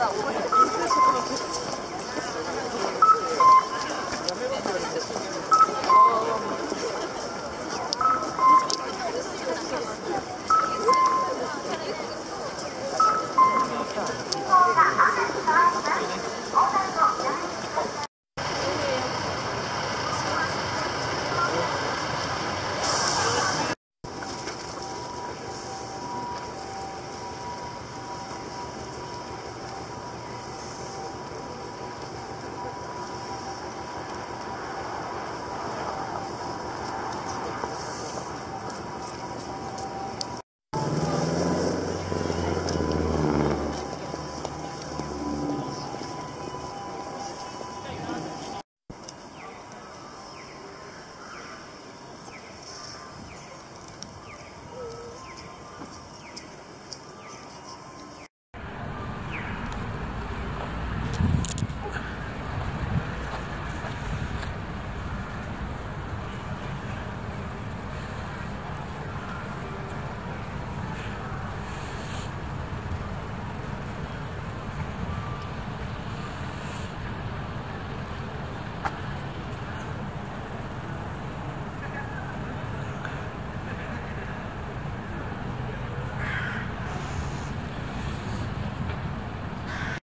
了，我们。